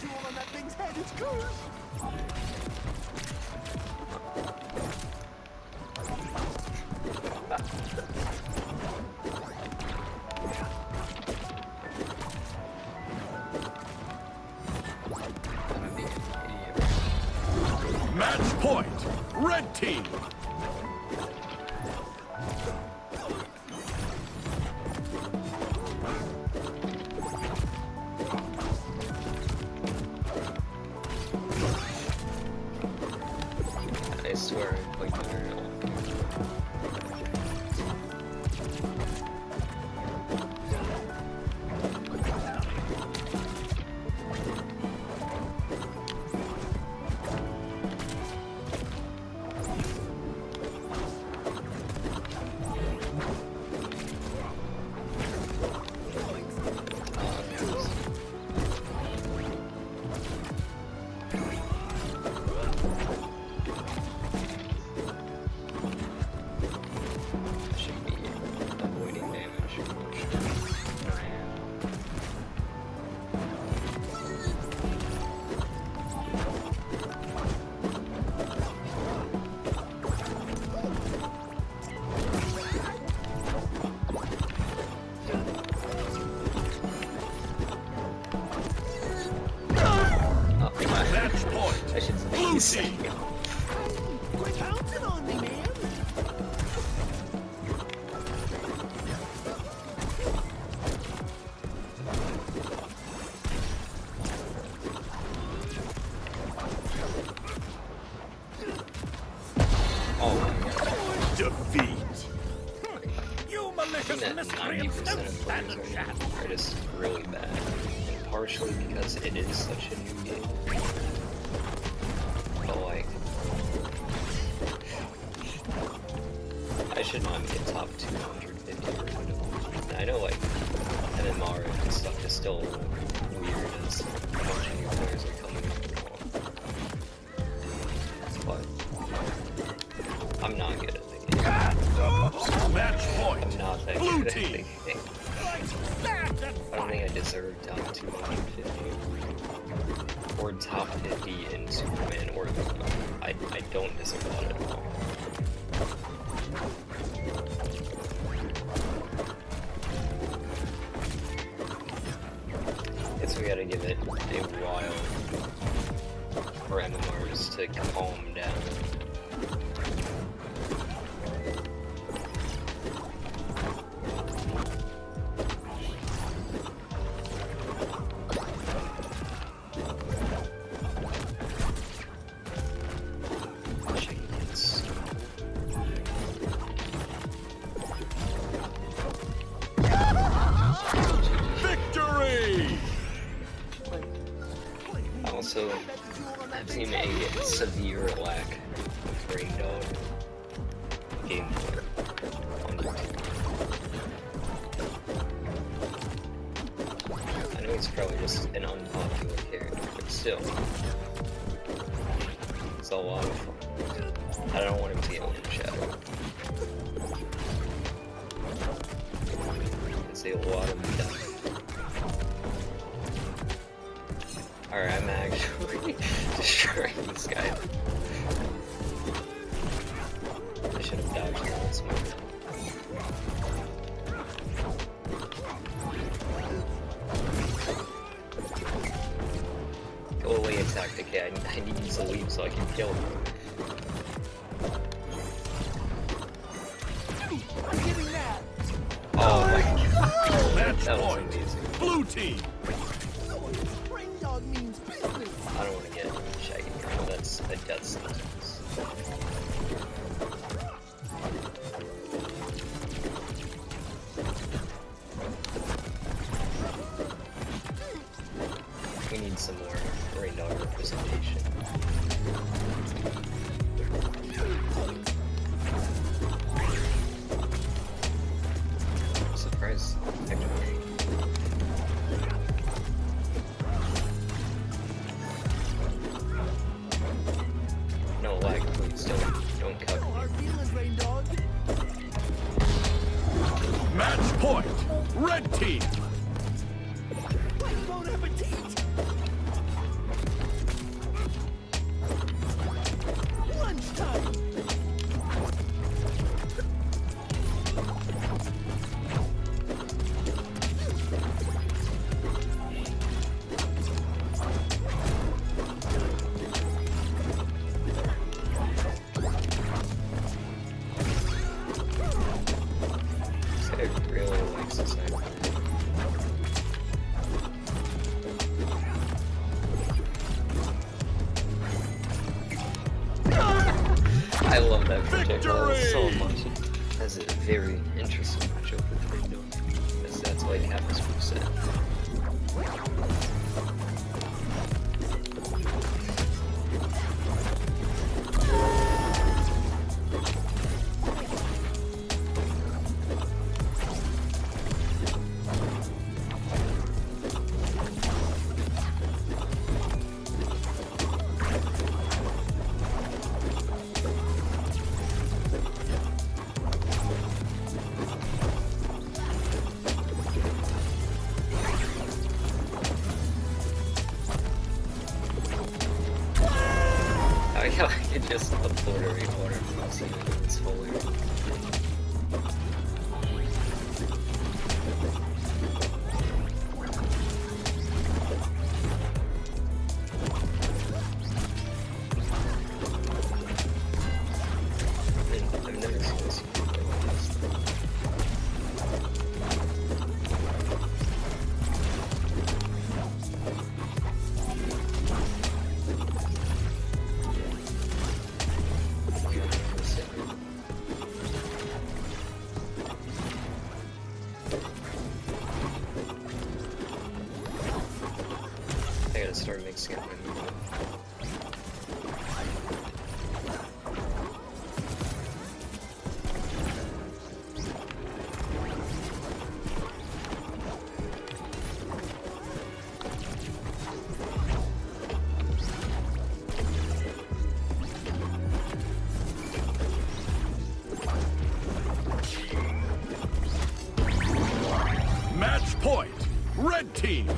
jewel on that thing's head. It's idiot. Match point. Red team. I swear I played are just really bad. And partially because it is such a new game. I should not be a top 250 or I know like MMR and stuff is still weird as a bunch of new players are coming up. But I'm not good at the game. Match point. I'm not that Blue good at the team. game. I don't think I deserve top 250. Or top 50 in Superman or I, I don't deserve that at all. To calm down. YouTube. I know he's probably just an unpopular character, but still. It's a lot of fun. I don't want him to get in shadow. It's a lot of death. Alright, I'm actually destroying this guy. I need to leave so I can kill him. Red team. now I can just upload a recorder from this folder. Match point, red team.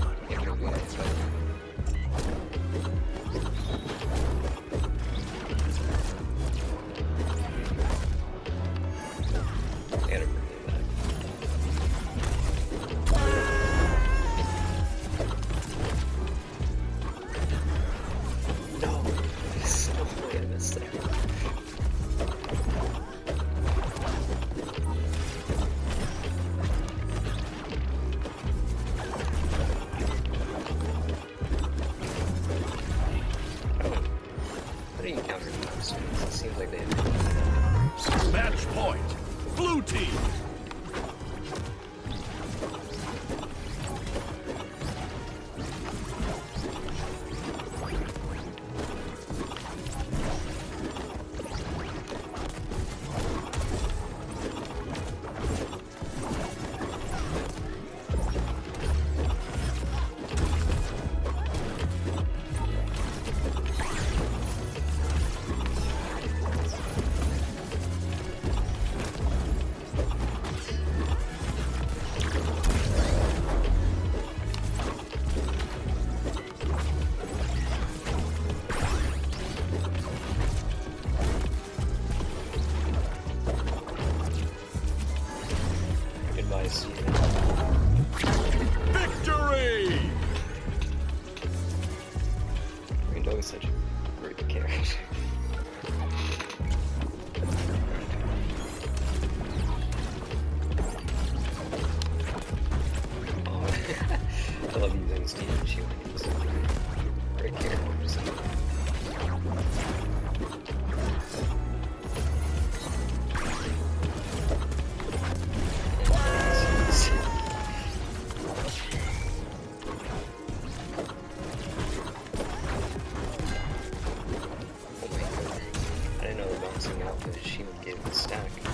stack.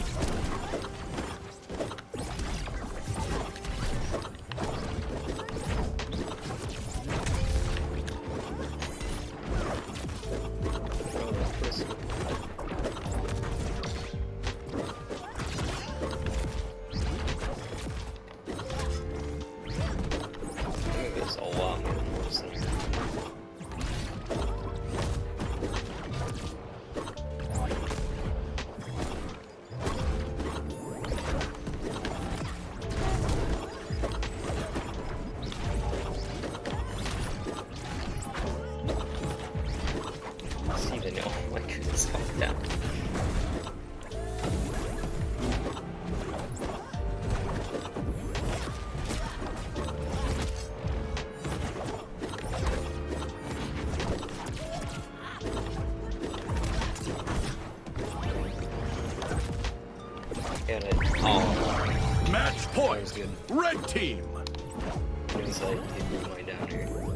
It. Match point. Red team. Down here.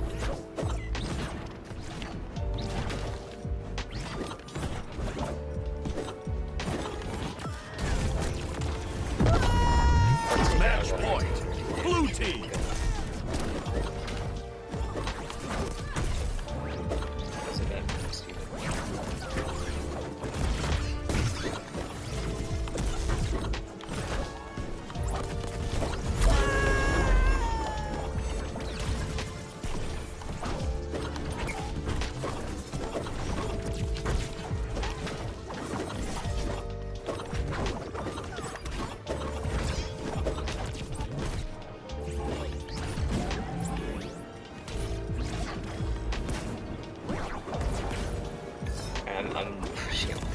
感じ。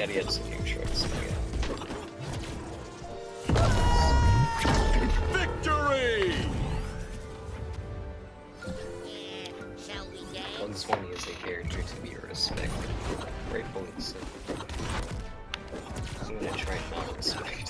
Yeti had some new tricks. Victory! One's one is a character to be respected. Rightfully so. I'm gonna try not respect.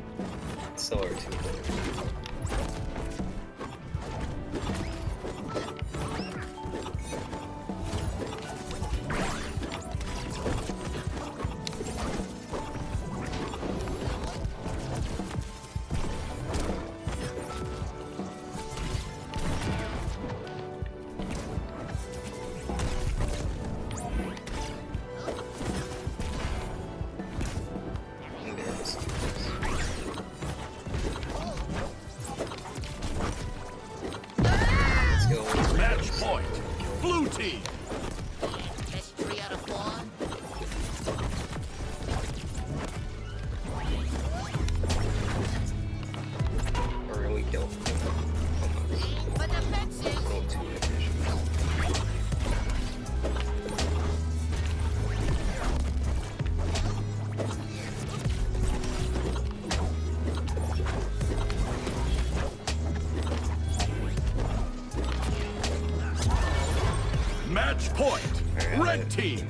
cellar. team. point. Red team.